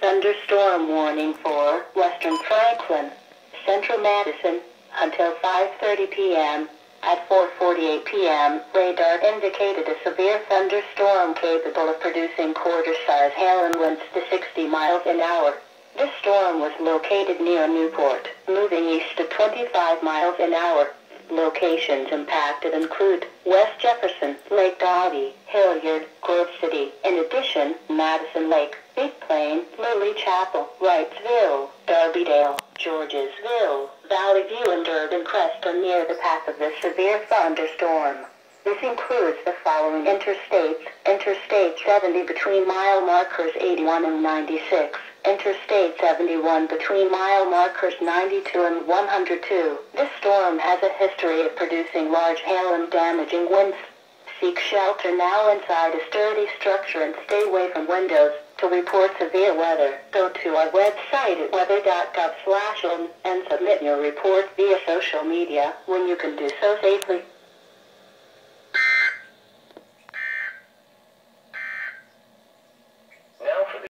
thunderstorm warning for western Franklin, central Madison, until 5.30 p.m. At 4.48 p.m., radar indicated a severe thunderstorm capable of producing quarter-size hail and winds to 60 miles an hour. This storm was located near Newport, moving east at 25 miles an hour. Locations impacted include West Jefferson, Lake Darby, Hilliard, Madison Lake, Big Plain, Lilly Chapel, Wrightsville, Darbydale, Georgesville, Valley View and Durbin Crest are near the path of this severe thunderstorm. This includes the following interstates. Interstate 70 between mile markers 81 and 96. Interstate 71 between mile markers 92 and 102. This storm has a history of producing large hail and damaging winds. Seek shelter now inside a sturdy structure and stay away from windows. To report severe weather, go to our website at weather.gov slash and submit your report via social media when you can do so safely.